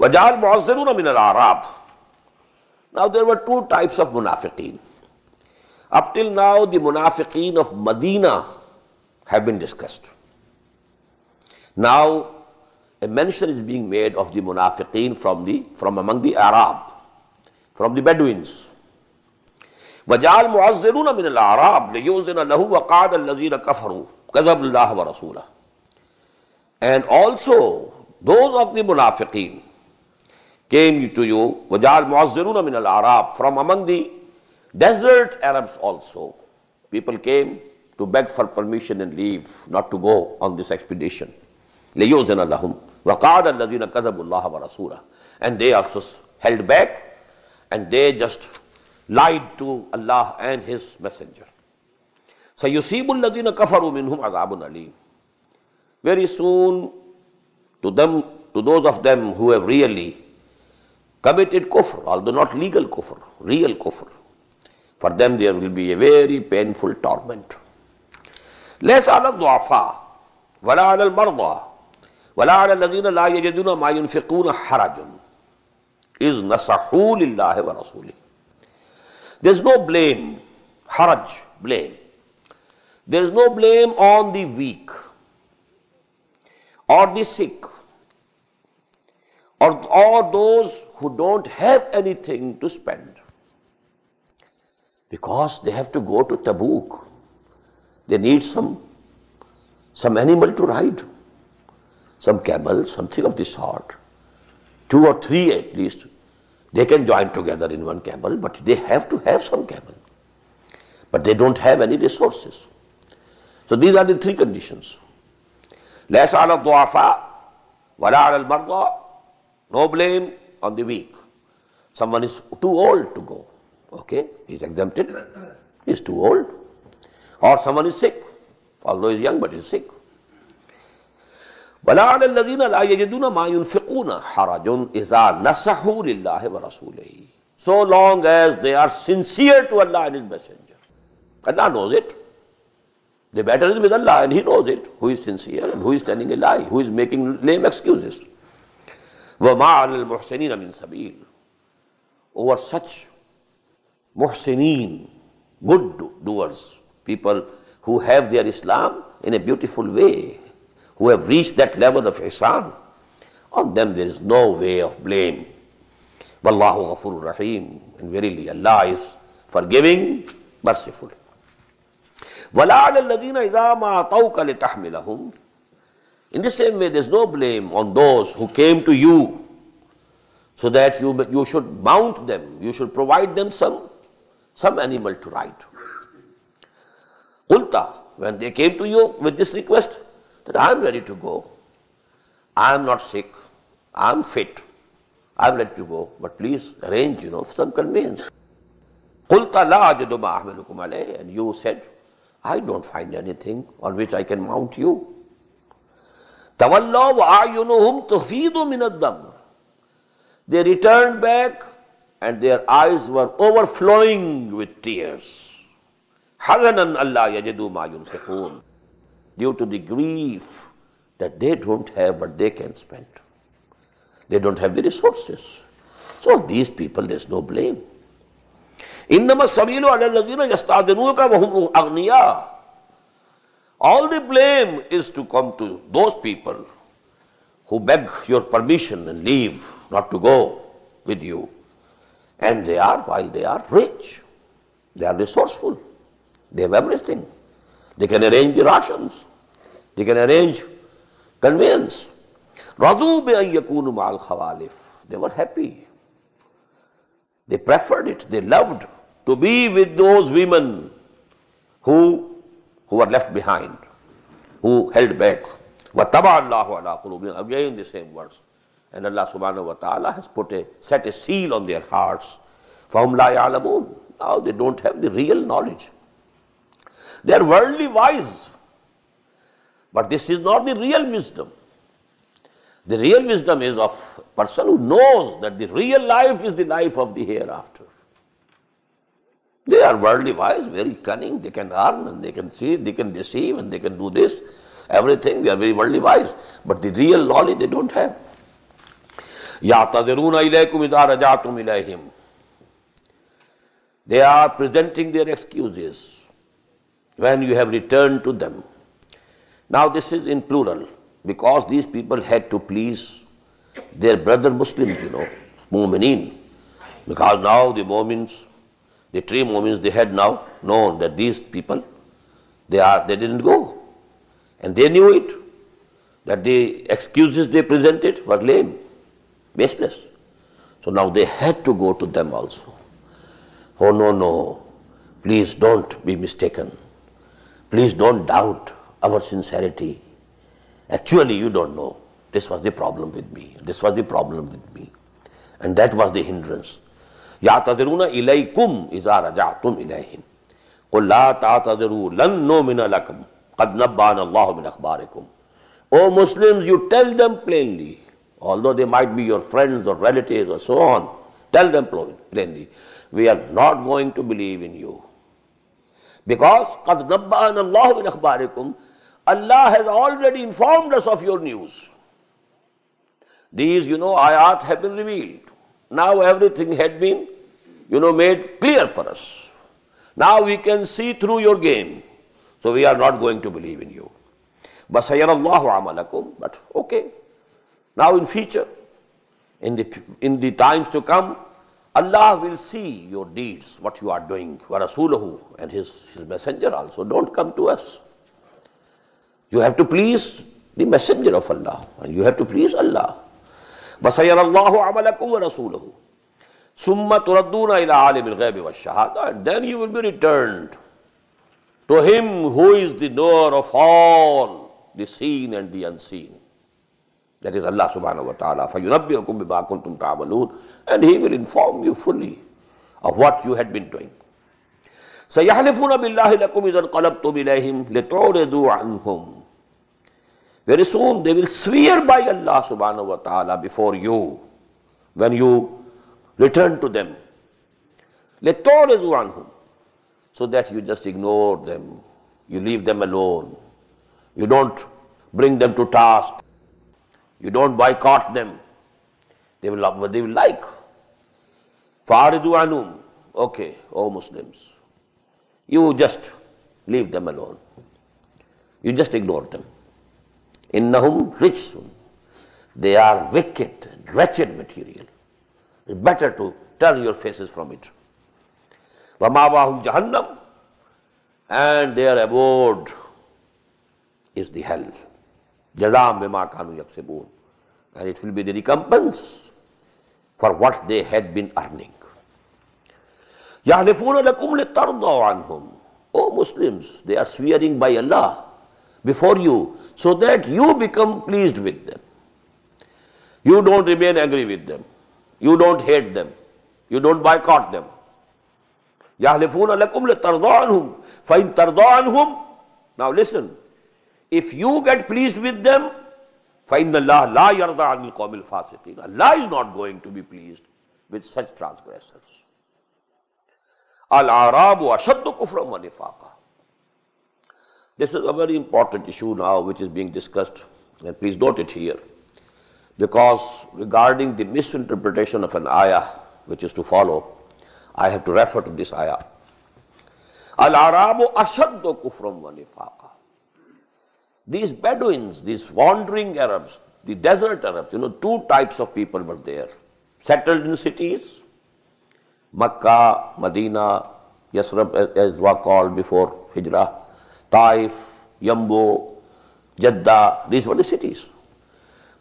وَجَعَلْ مُعَزِّرُونَ مِنَ الْعَرَابِ Now there were two types of munafiqeen. Up till now, the munafiqeen of Medina have been discussed. Now, a mention is being made of the munafiqeen from, the, from among the Arab, from the Bedouins. وجعل معذرون من الأعراب ليؤذن له وقعد الذين كفروا كذب الله ورسوله and also those of the munafiqeen came to you وجعل معذرون من الأعراب from among the desert Arabs also people came to beg for permission and leave not to go on this expedition ليؤذن لهم وقعد الذين كذبوا الله ورسوله and they also held back and they just lied to Allah and His Messenger. سَيُصِيبُ الَّذِينَ كَفَرُوا مِنْهُمْ عَذَابٌ أَلِيمٌ Very soon, to them, to those of them who have really committed kufr, although not legal kufr, real kufr, for them there will be a very painful torment. ليس على الضعفاء ولا على المرضى ولا على الذين لا يجدون ما ينفقون حرج إذ نصحوا لله ورسوله there is no blame, haraj, blame. There is no blame on the weak or the sick or, or those who don't have anything to spend. Because they have to go to Tabuk. They need some, some animal to ride, some camel, something of the sort. Two or three at least they can join together in one camel, but they have to have some camel. But they don't have any resources. So these are the three conditions. ليس على الضعفاء ولا على المرضى no blame on the weak. Someone is too old to go. Okay, he's exempted. He's too old. Or someone is sick, although he's young but he's sick. ولا على الذين لا يجدون ما ينفقون حرج إذا نصحوا لله ورسوله so long as they are sincere to Allah and His Messenger. Allah knows it. The battle is with Allah and He knows it. Who is sincere and who is telling a lie, who is making lame excuses. وَمَا عَلَى الْمُحْسِنِينَ مِن سَبِيلٍ Over such muhsineen, good doers, people who have their Islam in a beautiful way, who have reached that level of ihsan, on them there is no way of blame. Wallahu ghafur rahim. And verily Allah is forgiving, merciful. وَلَعَلَى الَّذِينَ إِذَا مَا أَطَوْكَ لِتَحْمِلَهُمْ In the same way, there is no blame on those who came to you so that you, you should mount them, you should provide them some, some animal to ride. Qulta, when they came to you with this request, that I am ready to go. I am not sick. I am fit. I am ready to go. But please arrange, you know, some conveyance. And you said, I don't find anything on which I can mount you. طلّم تفید و الدم. They return back and their eyes were overflowing with tears ہزن اللہ یجدو ما ينفقون. Due to the grief that they don't have what they can spend they don't have the resources so these people there is no blame ان نمبر سبیل و الزین یستاد کا وہ اغنیا All the blame is to come to those people who beg your permission and leave, not to go with you. And they are, while they are rich, they are resourceful, they have everything. They can arrange the rations, they can arrange conveyance. They were happy. They preferred it, they loved to be with those women who who were left behind, who held back. وَتَبَعَ اللَّهُ عَلَىٰ قُلُوبِهِمْ Again the same words. And Allah subhanahu wa ta'ala has put a, set a seal on their hearts. فَهُمْ لَا يَعْلَمُونَ Now they don't have the real knowledge. They are worldly wise. But this is not the real wisdom. The real wisdom is of person who knows that the real life is the life of the hereafter. They are worldly wise, very cunning. They can earn and they can see, they can deceive and they can do this. Everything, they are very worldly wise. But the real knowledge they don't have. They are presenting their excuses when you have returned to them. Now, this is in plural because these people had to please their brother Muslims, you know, Mu'mineen. Because now the Mu'mins the three Mu'mins, they had now known that these people, they are, they didn't go. And they knew it, that the excuses they presented were lame, baseless. So now they had to go to them also. Oh no, no, please don't be mistaken. Please don't doubt our sincerity. Actually, you don't know. This was the problem with me. This was the problem with me. And that was the hindrance. یا يَعْتَذِرُونَ إِلَيْكُمْ إِذَا رَجَعْتُمْ إِلَيْهِمْ قُلْ لَا تَعْتَذِرُوا لَن نُؤْمِنَ لَكُمْ قَدْ نَبَّانَ اللَّهُ مِنْ أَخْبَارِكُمْ O Muslims, you tell them plainly, although they might be your friends or relatives or so on, tell them plainly, we are not going to believe in you. Because قَدْ نَبَّانَ اللَّهُ مِنْ أَخْبَارِكُمْ Allah has already informed us of your news. These, you know, ayat have been revealed. Now everything had been, you know, made clear for us. Now we can see through your game. So we are not going to believe in you. amalakum. But okay. Now in future, in the, in the times to come, Allah will see your deeds, what you are doing. Wa and his, his messenger also. Don't come to us. You have to please the messenger of Allah. And you have to please Allah. بَسَيَرَ اللَّهُ عَمَلَكُمْ وَرَسُولَهُ ثُمَّ تُرَدُّونَ إِلَىٰ عَالِمِ الْغَيْبِ وَالشَّهَادَةِ And then you will be returned to him who is the knower of all, the seen and the unseen. That is Allah subhanahu wa ta'ala. فَيُنَبِّئُكُمْ بِمَا كُنْتُمْ تَعْمَلُونَ And He will inform you fully of what you had been doing. سَيَحْلِفُونَ بِاللَّهِ لَكُمْ إِذَا انْقَلَبْتُمْ إِلَيْهِمْ لِتُعْرِضُوا عَنْهُمْ very soon they will swear by Allah subhanahu wa ta'ala before you when you return to them. All so that you just ignore them. You leave them alone. You don't bring them to task. You don't boycott them. They will love what they will like. Faridu anum. Okay, oh Muslims. You just leave them alone. You just ignore them. انہم رجسن they are wicked wretched material better to turn your faces from it وما واہم جہنم and their abode is the hell جزام بما کانو یک سے بول and it will be the recompense for what they had been earning یا لفون لکم لترضوا عنہم O Muslims they are swearing by Allah before you so that you become pleased with them. You don't remain angry with them. You don't hate them. You don't boycott them. يَحْلِفُونَ لَكُمْ لِتَرْضَى عَنْهُمْ فَإِن تَرْضَى عَنْهُمْ Now listen, if you get pleased with them, فَإِنَّ اللَّهَ لَا يَرْضَى عَنِ الْقَوْمِ الْفَاسِقِينَ Allah is not going to be pleased with such transgressors. الْعَرَابُ أَشَدُّ كُفْرًا وَنِفَاقًا this is a very important issue now which is being discussed, and please note it here. Because regarding the misinterpretation of an ayah which is to follow, I have to refer to this ayah. Al Arabu ashaddu kufram wa nifaqa. These Bedouins, these wandering Arabs, the desert Arabs, you know, two types of people were there. Settled in cities, Makkah, Medina, Yasrab as was called before Hijrah, Taif, Yambo, Jeddah, these were the cities.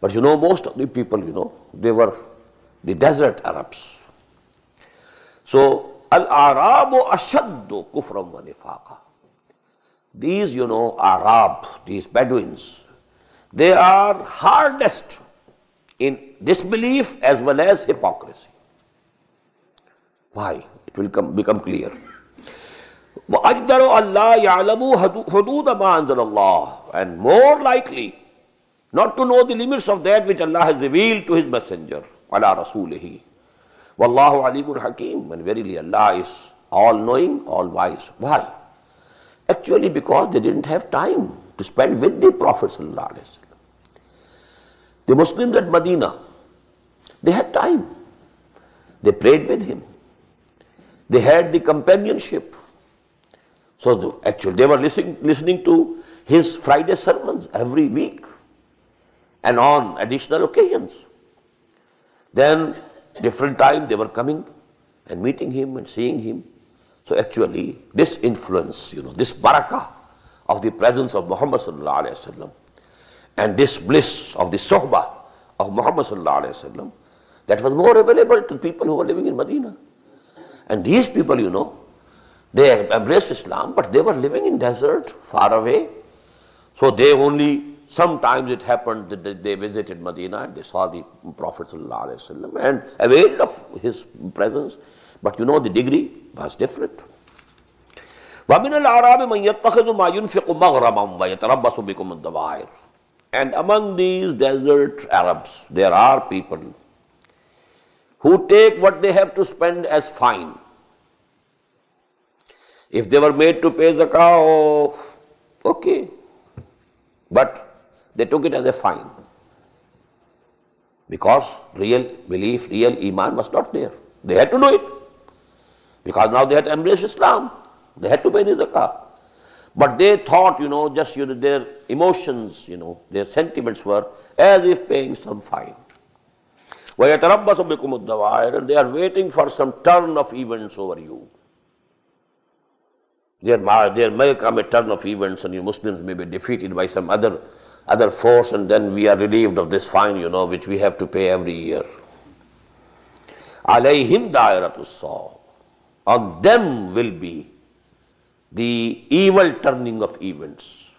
But you know, most of the people, you know, they were the desert Arabs. So, Al-Arabu ashaddu kufram wa nifaqa. These, you know, Arab, these Bedouins, they are hardest in disbelief as well as hypocrisy. Why? It will come, become clear. وہ اجدر اللہ یعلم حدود ما انزل اللہ and more likely not to know the limits of that which Allah has revealed to his messenger علی رسول ہی واللہ علیم الحکیم and verily Allah is all knowing all wise why actually because they didn't have time to spend with the prophet صلی اللہ علیہ وسلم the Muslim at Medina they had time they prayed with him they had the companionship So the, actually, they were listening, listening to his Friday sermons every week and on additional occasions. Then different time they were coming and meeting him and seeing him. So actually, this influence, you know, this barakah of the presence of Muhammad sallallahu alaihi wasallam and this bliss of the sohbah of Muhammad sallallahu alaihi wasallam, that was more available to people who were living in Medina. And these people, you know, they embraced Islam, but they were living in desert, far away. So they only, sometimes it happened that they visited Medina and they saw the Prophet ﷺ and availed of his presence. But you know, the degree was different. وَمِنَ الْأَعْرَابِ مَنْ يَتَّخِذُ مَا يُنْفِقُ مَغْرَمًا وَيَتَرَبَّصُ بِكُمُ الدَّوَائِرِ And among these desert Arabs, there are people who take what they have to spend as fine. If they were made to pay zakah, oh, okay. But they took it as a fine. Because real belief, real iman was not there. They had to do it. Because now they had embraced Islam. They had to pay the zakah. But they thought, you know, just you know, their emotions, you know, their sentiments were as if paying some fine. And they are waiting for some turn of events over you. There, there may come a turn of events and you Muslims may be defeated by some other, other force and then we are relieved of this fine, you know, which we have to pay every year. Alayhim da'iratus On them will be the evil turning of events.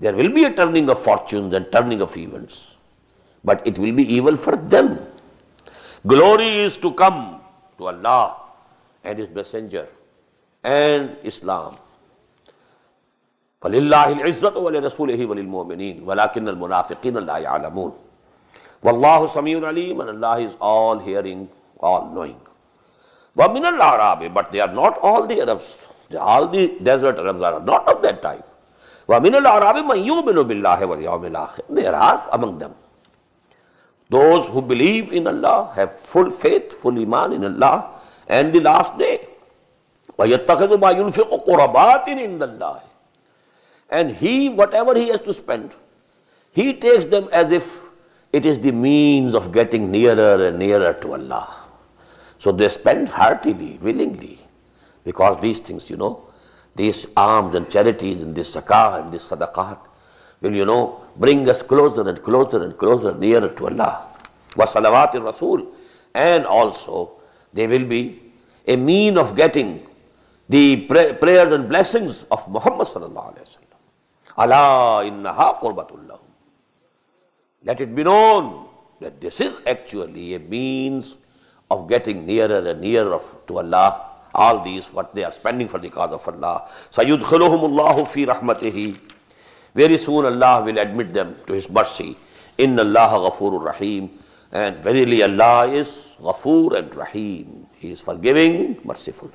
There will be a turning of fortunes and turning of events, but it will be evil for them. Glory is to come to Allah and His Messenger and Islam ولی and Islam. فَلِلَّهِ الْعِزَّةُ وَلِرَسُولِهِ وَلِلْمُؤْمِنِينَ وَلَكِنَّ الْمُنَافِقِينَ لَا يَعْلَمُونَ وَاللَّهُ سَمِيعٌ عَلِيمٌ and Allah is all hearing, all knowing. وَمِنَ الْأَعْرَابِ But they are not all the Arabs. All the desert Arabs are not of that type. وَمِنَ الْأَعْرَابِ مَنْ يُؤْمِنُ بِاللَّهِ وَالْيَوْمِ الْآخِرِ There are among them those who believe in Allah, have full faith, full iman in Allah and the last day. And he, whatever he has to spend, he takes them as if it is the means of getting nearer and nearer to Allah. So they spend heartily, willingly, because these things, you know, these alms and charities and this zakah and this sadaqat will, you know, bring us closer and closer and closer, nearer to Allah. Wa salawat Rasul. And also, they will be a mean of getting the prayers and blessings of Muhammad sallallahu alaihi wasallam. Allah qurbatullah. Let it be known that this is actually a means of getting nearer and nearer to Allah. All these, what they are spending for the cause of Allah. Sayyidkhiluhum Allahu fi rahmatihi. Very soon Allah will admit them to His mercy. Inna Allah ghafurur rahim. And verily Allah is ghafoor and rahim. He is forgiving, merciful.